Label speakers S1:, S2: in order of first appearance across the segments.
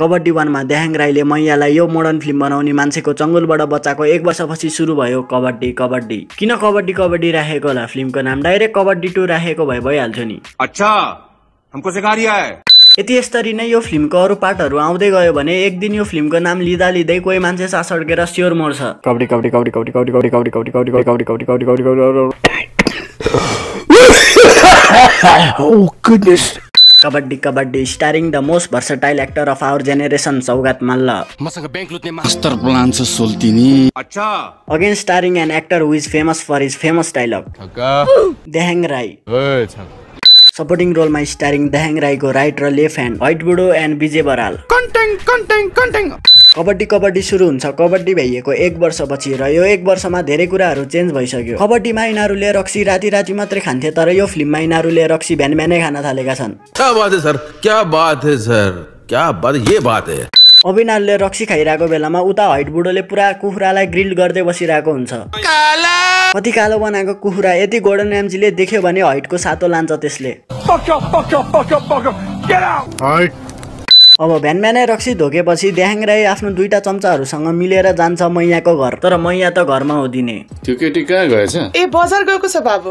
S1: कबड्डी वानमा देहाङ राईले मैयालाई यो मोडर्न फिल्म बनाउने मान्छेको चङ्गुलबाट बच्चाको एक वर्षपछि सुरु भयो कबड्डी कबड्डी किन कबड्डी कबड्डी राखेको होला फिल्मको नाम डाइरेक्ट कबड्डी टू राखेको भए भइहाल्थ्यो नि
S2: अच्छा हमको
S1: यति यसरी नै यो फिल्मको अरू पार्टहरू आउँदै गयो भने एक दिन यो फिल्मको नाम लिँदा लिँदै कोही मान्छे सास अड्केर स्योर मर्छ kabaddi kabaddi kabaddi kabaddi kabaddi kabaddi kabaddi kabaddi kabaddi kabaddi kabaddi kabaddi kabaddi kabaddi kabaddi starring the most versatile actor of our generation Saugat Malla
S3: मसँग ब्याङ्क लुट्ने मास्टर प्लान छ सोल्तिनी।
S2: अच्छा।
S1: Again starring an actor who is famous for his famous dialogue Dayahang Rai supporting रोलमा starring देहाङ राईको right र left hand white बुडो and Bijay Baral kabaddi kabaddi सुरु हुन्छ। कबड्डी भइएको एक वर्षपछि र यो एक वर्षमा धेरै कुराहरू चेन्ज भइसक्यो। कबड्डीमा यिनीहरूले रक्सी राति राति मात्रै खान्थे तर यो फिल्ममा यिनीहरूले रक्सी बिहान बिहानै खान थालेका छन्।
S4: क्या बात है सर? क्या बात है सर? क्या बात ये बात है।
S1: अब यिनीहरूले रक्सी खाइरहेको बेलामा उता व्हाइट बुडोले पुरा कुखुरालाई ग्रिल गर्दै बसिरहेको हुन्छ। कति कालो बनाएको कुखुरा यदि गोल्डन एमजीले देख्यो भने हाइटको सातो लान्छ त्यसले। अब बिहान बिहानै रक्सी धोकेपछि देहाङ राई आफ्नो दुईटा चम्चाहरूसँग मिलेर जान्छ मैयाको घर। तर मैया त घरमा हुँदिने।
S5: त्यो केटी कहाँ गएछ?
S6: ए बजार गएको छ बाबु।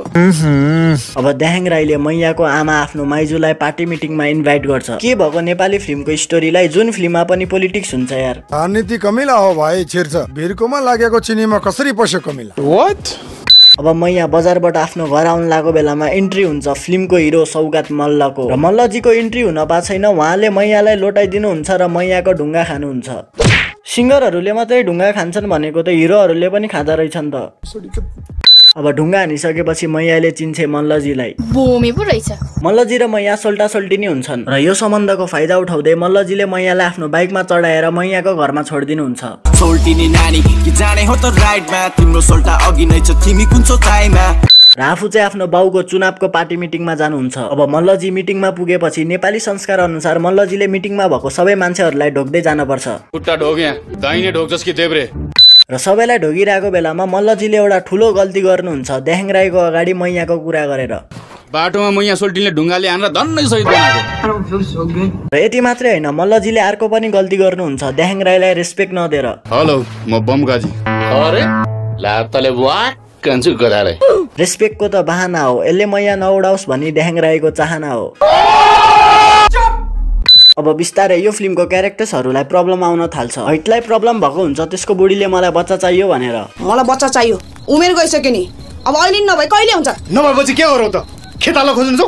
S1: अब देहाङ राईले मैयाको आमा आफ्नो माइजूलाई पार्टी मिटिङमा इन्भाइट गर्छ। के भएको नेपाली फिल्मको स्टोरीलाई जुन फिल्ममा पनि पोलिटिक्स हुन्छ यार?
S7: राजनीति कमिला हो भाइ छिर्छ। भिरकोमा लागेको चिनीमा कसरी पस्यो कमिला?
S1: अब मैया बजारबाट आफ्नो घर आउन लागेको बेलामा इन्ट्री हुन्छ फिल्मको हिरो सौगात मल्लको। र मल्लजीको इन्ट्री हुन पाएको छैन उहाँले मैयालाई लोटाइदिनुहुन्छ र मैयाको ढुङ्गा खानुहुन्छ। सिङ्गरहरूले मात्रै ढुङ्गा खान्छन् भनेको त हिरोहरूले पनि खाँदो रहेछन् त। अब ढुङ्गा हानिसकेपछि मैयाले चिन्छे मल्लजीलाई।
S8: बोमी पो रहेछ।
S1: मल्लजी र मैया सोल्टा सोल्टी नै हुन्छन् र यो सम्बन्धको फाइदा उठाउँदै मल्लजीले मैयालाई आफ्नो बाइकमा चढाएर मैयाको घरमा छोडिदिनुहुन्छ।
S9: सोल्टिनी नानी कि जाने हो त राइटमा तिम्रो सोल्टा अघि नै छ तिमी कुन
S1: र आफू चाहिँ आफ्नो बाउको चुनावको पार्टी मिटिङमा जानुहुन्छ। अब मल्लजी मिटिङमा पुगेपछि नेपाली संस्कार अनुसार मल्लजीले मिटिङमा भएको सबै मान्छेहरूलाई ढोक्दै जानुपर्छ।
S5: खुट्टा ढोग यहाँ दाहिने ढोग जस कि देब्रे?
S1: र सबैलाई ढोगिरहेको बेलामा मल्लजीले एउटा ठुलो गल्ती गर्नुहुन्छ। देहाङ राईको अगाडि मैयाको कुरा गरेर।
S5: बाटोमा म यहाँ सोल्टिनले ढुङ्गाले हानेर धन्नै सहित बनाएको।
S1: र यति मात्रै होइन मल्लजीले अर्को पनि गल्ती गर्नुहुन्छ। देहाङ राईलाई रेस्पेक्ट नदिएर।
S5: हेलो म बम गाजी।
S3: अरे लातले वाक
S1: रेस्पेक्टको त बाहना हो। यसले मैया नउडाओस् भनी देहाङ राईको चाहना हो। अब बिस्तारै यो फिल्मको क्यारेक्टर्सहरूलाई प्रब्लम आउन थाल्छ। हाइटलाई प्रब्लम भएको हुन्छ त्यसको बुढीले मलाई बच्चा चाहियो भनेर।
S6: मलाई बच्चा चाहियो। उमेर गइसक्यो नि। अब अहिले नभए कहिले हुन्छ?
S5: नभएपछि के गरौँ त? खेतालो खोज्नु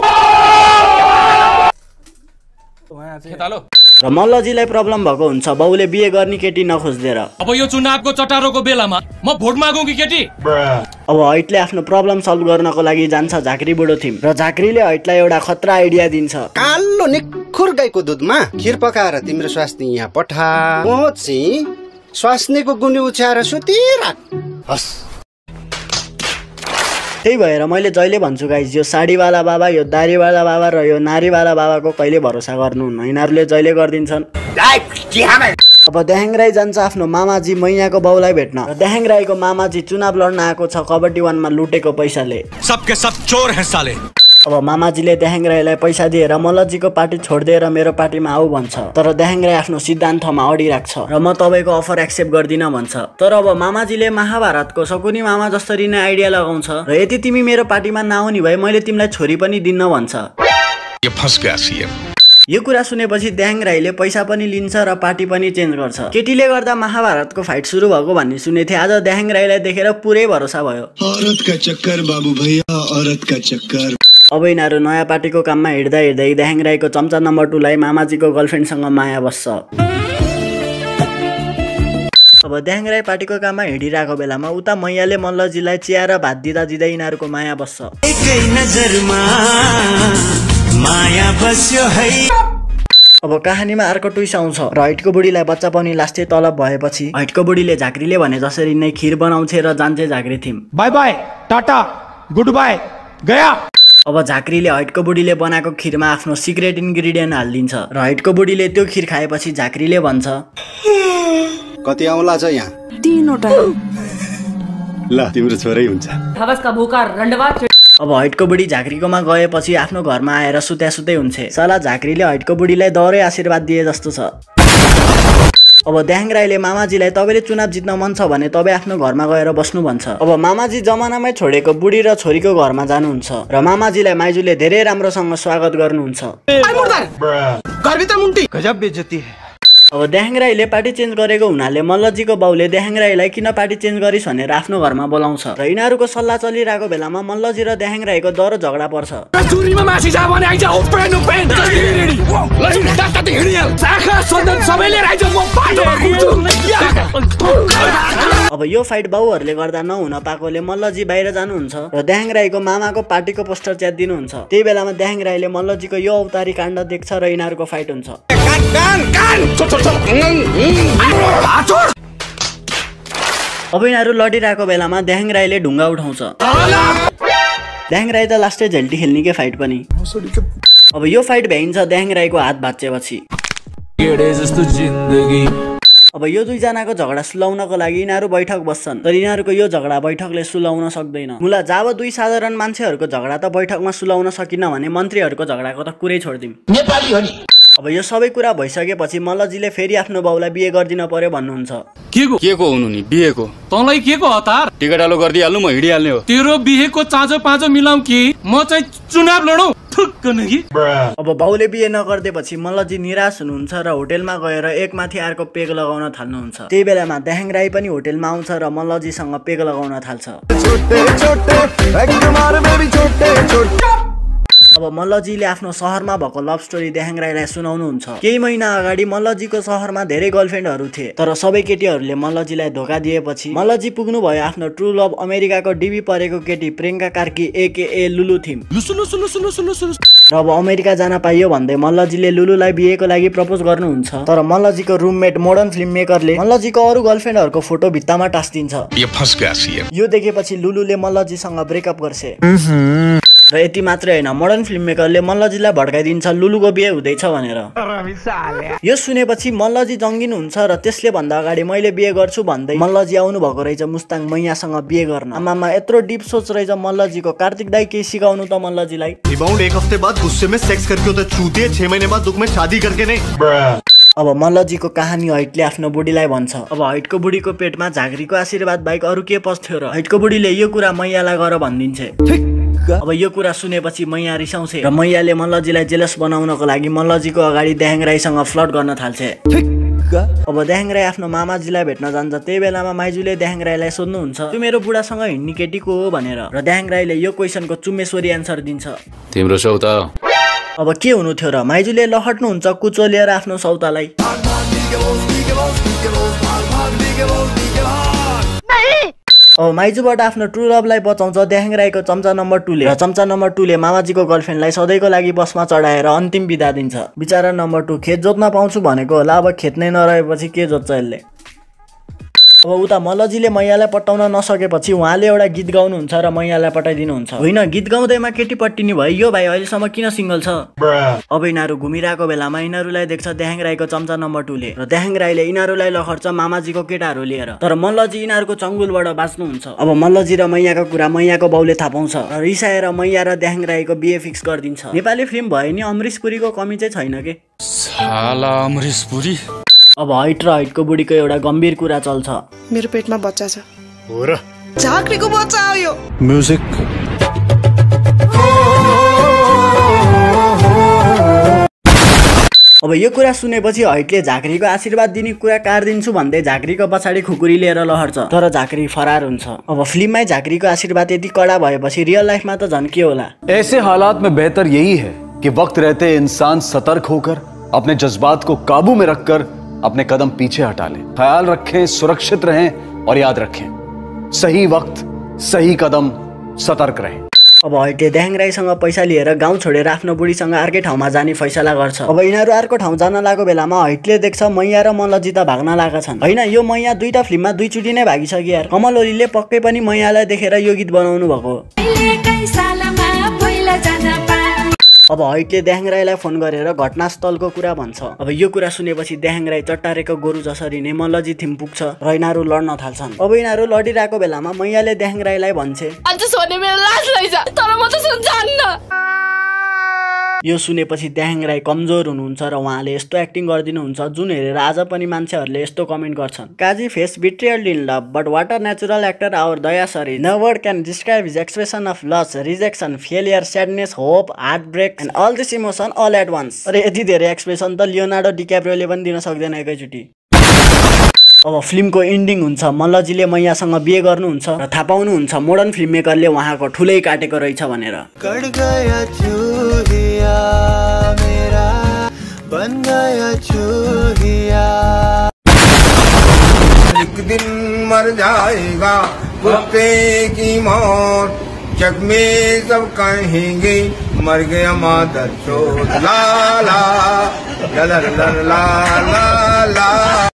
S5: खेतालो?
S1: र मल्लजीलाई प्रब्लम भएको हुन्छ बाउले बिहे गर्ने केटी नखोजिदिएर।
S10: अब यो चुनावको चटारोको बेलामा म भोट मागौँ कि केटी?
S1: अब हाइटले आफ्नो प्रब्लम सल्भ गर्नको लागि जान्छ झाँक्री बुढो थिम। र झाँक्रीले हाइटलाई एउटा खतरा आइडिया दिन्छ।
S11: कालो निखुर गाईको दुधमा खिर पकाएर तिम्रो स्वास्नी यहाँ पठा म चाहिँ स्वास्नीको गुनी उछ्याएर सुतिराख। हस्।
S1: त्यही भएर मैले जहिले भन्छु गाइज यो साडीवाला बाबा यो दारीवाला बाबा र यो नारीवाला बाबाको कहिले भरोसा गर्नुहुन्न यिनीहरूले जहिले गरिदिन्छन्। अब देहाङ राई जान्छ आफ्नो मामाजी मैयाको बाउलाई भेट्न। र देहाङ राईको मामाजी चुनाव लड्न आएको छ कबड्डी वानमा लुटेको पैसाले।
S10: सबके सब चोर हैं साले।
S1: अब मामाजीले देहाङ राईलाई पैसा दिएर मल्लजीको पार्टी छोडिदिएर मेरो पार्टीमा आऊ भन्छ। तर देहाङ राई आफ्नो सिद्धान्तमा अडिराख्छ र म तपाईँको अफर एक्सेप्ट गर्दिनँ भन्छ। तर अब मामाजीले महाभारतको सकुनी मामा जसरी नै आइडिया लगाउँछ र यदि तिमी मेरो पार्टीमा नआउने भए मैले तिमीलाई छोरी पनि दिन्न भन्छ।
S5: यो
S1: कुरा सुनेपछि देहाङ राईले पैसा पनि लिन्छ र पार्टी पनि चेन्ज गर्छ। केटीले गर्दा महाभारतको फाइट सुरु भएको भन्ने सुनेको थिएँ आज देहाङ राईलाई देखेर पुरै भरोसा भयो।
S12: औरत का चक्कर बाबू भैया औरत का चक्कर।
S1: अब यिनीहरू नयाँ पार्टीको काममा हिँड्दा हिँड्दै देहाङ राईको चम्चा नम्बर टूलाई मामाजीको गर्लफ्रेन्डसँग माया बस्छ। अब देहाङ राई पार्टीको काममा हिँडिरहेको बेलामा उता मैयाले मल्लजीलाई चिया र भात दिँदा दिँदै यिनीहरूको माया बस्छ। अब कहानीमा अर्को ट्विस्ट आउँछ। र हाइटको बुढीलाई बच्चा पाउने लास्टै तलब भएपछि हाइटको बुढीले झाँक्रीले भने जसरी नै खिर बनाउँछे र जान्छे झाँक्री theme
S10: bye bye tata good by गया।
S1: अब झाँक्रीले हाइटको बुढीले बनाएको खिरमा आफ्नो सिक्रेट इन्ग्रिडियन्ट हालिदिन्छ र हाइटको बुढीले त्यो खिर खाएपछि झाँक्रीले भन्छ।
S11: कति आउला छ यहाँ?
S6: तिनवटा।
S11: ल तिम्रो छोरै हुन्छ।
S1: अब हाइटको बुढी झाँक्रीकोमा गएपछि आफ्नो घरमा आएर सुत्या सुतै हुन्छ। साला झाँक्रीले हाइटको बुढीलाई दरै आशीर्वाद दिए जस्तो छ। अब द्याङ राईले मामाजीलाई तपाईँले चुनाव जित्न मन छ भने तपाईँ आफ्नो घरमा गएर बस्नु भन्छ अब मामाजी जमानामै छोडेको बुढी र छोरीको घरमा जानुहुन्छ र मामाजीलाई माइजूले धेरै राम्रोसँग स्वागत गर्नुहुन्छ। अब द्याङ राईले पार्टी चेन्ज गरेको हुनाले मल्लजीको बाउले द्याङ राईलाई किन पार्टी चेन्ज गरिस् भनेर आफ्नो घरमा बोलाउँछ र यिनीहरूको सल्लाह चलिरहेको बेलामा मल्लजी र द्याङ राईको दर झगडा पर्छ। अब यो फाइट बाउहरूले गर्दा नहुन पाएकोले मल्लजी बाहिर जानुहुन्छ र द्याङ राईको मामाको पार्टीको पोस्टर च्यातिदिनुहुन्छ। त्यही बेलामा द्याङ राईले मल्लजीको यो अवतारी काण्ड देख्छ र यिनीहरूको फाइट हुन्छ। अब यिनीहरू लडिरहेको बेलामा द्याङ राईले ढुङ्गा उठाउँछ। द्याङ राई त लास्टै झेल्टी खेल्ने के फाइट पनि। अब यो फाइट भ्याइन्छ द्याङ राईको हात भाँचेपछि अब यो दुईजनाको झगडा सुलाउनको लागि यिनीहरू बैठक बस्छन्। तर यिनीहरूको यो झगडा बैठकले सुलाउन सक्दैन। मुला जब दुई साधारण मान्छेहरूको झगडा त बैठकमा सुलाउन सकिन भने मन्त्रीहरूको झगडाको त कुरै छोडिदिउँ। अब यो सबै कुरा भइसकेपछि मल्लजीले फेरि आफ्नो बाउलाई बिहे गरिदिन पर्यो भन्नुहुन्छ।
S10: के को?
S5: के को हुनु नि? बिहेको।
S10: तँलाई के को हतार?
S5: टिकट आलो गरिदिइहाल्नु म हिँडिहाल्ने हो।
S10: तेरो बिहेको चाँजो पाँचो मिलाउ कि? म चाहिँ चुनाव लडौ।
S1: अब बाउले बिहे नगरिदिएपछि मल्लजी निराश हुनुहुन्छ र होटेलमा गएर एकमाथि अर्को पेग लगाउन थाल्नुहुन्छ। त्यही बेलामा द्याङ राई पनि होटेलमा आउँछ र मल्लजीसँग पेग लगाउन थाल्छ। अब मल्लजीले आफ्नो सहरमा भएको लभ स्टोरी द्याङ राईलाई सुनाउनुहुन्छ। केही महिना अगाडि मल्लजीको सहरमा धेरै गर्लफ्रेन्डहरू थिए तर सबै केटीहरूले मल्लजीलाई धोका दिएपछि मल्लजी पुग्नु भयो आफ्नो ट्रु लभ अमेरिकाको डिबी परेको केटी प्रियङ्का कार्की एके लुलु थिम। र अब अमेरिका जान पाइयो भन्दै मल्लजीले लुलुलाई बिहेको लागि प्रपोज गर्नुहुन्छ। तर मल्लजीको रुममेट मोडर्न फिल्म मेकरले मल्लजीको अरू गर्लफ्रेन्डहरूको फोटो भित्तामा टाँसिदिन्छ। यो देखेपछि लुलुले मल्लजीसँग ब्रेकअप गर्छ। र यति मात्रै होइन मोडर्न फिल्म मेकरले मल्लजीलाई भड्काइदिन्छ लुलुको बिहे हुँदैछ भनेर। यो सुनेपछि मल्लजी जङ्गिनुहुन्छ र त्यसले भन्दा अगाडि मैले बिहे गर्छु भन्दै मल्लजी आउनु भएको रहेछ मुस्ताङ मैयासँग बिहे गर्न। आमामा यत्रो डिप सोच रहेछ मल्लजीको। कार्तिक दाई केही सिकाउनु त मल्लजीलाई।
S12: रिबाउंड एक हफ्ते बाद गुस्से में सेक्स करके होता चूतिए छह महीने बाद दुख में शादी करके नहीं
S1: अब मल्लजीको कहानी हैटले आफ्नो बुढीलाई भन्छ। अब हैटको बुढीको पेटमा झाँक्रीको आशीर्वाद बाहेक अरू के पस्थ्यो र हैटको बुढीले यो कुरा मैयालाई गर भनिदिन्छ। अब यो कुरा सुनेपछि मैया रिसाउँछ। र मैयाले मल्लजीलाई जेलस बनाउनको लागि मल्लजीको अगाडि द्याङ राईसँग फ्लड गर्न थाल्छ। अब द्याङ राई आफ्नो मामाजीलाई भेट्न जान्छ। त्यही बेलामा माइजूले द्याङ राईलाई सोध्नुहुन्छ त्यो मेरो बुढासँग हिँड्ने केटीको हो? भनेर। र द्याङ राईले यो क्वेसनको चुम्मेश्वरी एन्सर दिन्छ।
S5: तिम्रो सौ त
S1: अब के हुनु थियो र? माइजूले लहट्नुहुन्छ कुचो लिएर आफ्नो सौतालाई। माइजूबाट आफ्नो ट्रु लभलाई बचाउँछ द्याङ राईको चम्चा नम्बर टूले र चम्चा नम्बर टूले मामाजीको गर्लफ्रेन्डलाई सधैँको लागि बसमा चढाएर अन्तिम बिदा दिन्छ। बिचरा नम्बर टू खेत जोत्न पाउँछु भनेको होला अब खेत नै नरहेपछि के जोत्छ यसले? अब उता मल्लजीले मैयालाई पटाउन नसकेपछि उहाँले एउटा गीत गाउनुहुन्छ र मैयालाई पठाइदिनुहुन्छ। होइन गीत गाउँदैमा केटी पट्टिने भयो। यो भाइ अहिलेसम्म किन सिङ्गल छ? अब यिनीहरू घुमिरहेको बेलामा यिनीहरूलाई देख्छ द्याङ राईको चम्चा नम्बर टूले र द्याङ राईले यिनीहरूलाई लखर्छ मामाजीको केटाहरू लिएर। तर मल्लजी यिनीहरूको चङ्गुलबाट बाँच्नुहुन्छ। अब मल्लजी र मैयाको कुरा मैयाको बाउले थाहा पाउँछ। र रिसाएर मैया र द्याङ राईको बिहे फिक्स गरिदिन्छ। नेपाली फिल्म भयो नि अमरिस पुरीको कमी चाहिँ छैन के? अब हाइट र हाइटको बुढीको एउटा गम्भीर कुरा चल्छ।
S6: मेरो पेटमा बच्चा छ।
S12: हो र?
S6: झाँक्रीको बच्चा हो यो।
S12: म्यूजिक।
S1: अब यो कुरा सुनेपछि हैटले झाँक्रीको आशीर्वाद दिने कुरा काटिदिन्छु भन्दै झाँक्रीको पछाडि खुकुरी लिएर लहर्छ। तर झाँक्री फरार हुन्छ। अब फिल्ममै झाँक्रीको आशीर्वाद यति कडा भएपछि रियल लाइफमा त झन् के होला?
S8: ऐसे हालात में बेहतर यही है कि वक्त रहते इंसान सतर्क होकर अपने जज्बात को काबू में रखकर अपने कदम पीछे हटा ले। ख्याल रखें सुरक्षित रहें और याद रखें सही वक्त सही कदम सतर्क रहें।
S1: अब हैटले द्याङ राईसँग पैसा लिएर गाउँ छोडेर आफ्नो बुढीसँग अर्कै ठाउँमा जाने फैसला गर्छ। अब यिनीहरू अर्को ठाउँ जान लागेको बेलामा हैटले देख्छ मैया र मल्लजी त भाग्न लागेका छन्। होइन यो मैया दुईटा फिल्ममा दुईचोटि नै भागिसक्यो यार। कमल ओलीले पक्कै पनि मैयालाई देखेर यो गीत बनाउनु भएको हो अब हैटले द्याङ राईलाई फोन गरेर घटनास्थलको कुरा भन्छ। अब यो कुरा सुनेपछि द्याङ राई चट्टारेको गोरु जसरी नै मल्लजी थिम पुग्छ र यिनीहरू लड्न थाल्छन्। अब यिनीहरू लडिरहेको बेलामा मैयाले द्याङ राईलाई भन्छे। यो सुनेपछि त्याहाङ राई कमजोर हुनुहुन्छ र उहाँले यस्तो एक्टिङ गरिदिनुहुन्छ जुन हेरेर आज पनि मान्छेहरूले यस्तो कमेन्ट गर्छन्। Kaji face betrayal in love but what are natural actor our Daya sorry. No word can describe his expression of loss rejection failure sadness hope heartbreak and all this emotion all at once अरे यति धेरै expression त Leonardo डिक्याप्रियोले पनि दिन सक्दैन एकैचोटि। अब फिल्मको इन्डिङ हुन्छ मल्लजीले मैयासँग बिहे गर्नुहुन्छ र थाहा पाउनुहुन्छ मोडर्न फिल्म मेकरले उहाँको ठुलै काटेको रहेछ भनेर।
S13: कट गया चूहिया मेरा बन गया चूहिया।
S14: एक दिन मर जाएगा कुत्ते की मौत जग में सब कहेंगे मर गया मादर चोर। ला ला ला ला ला ला ला।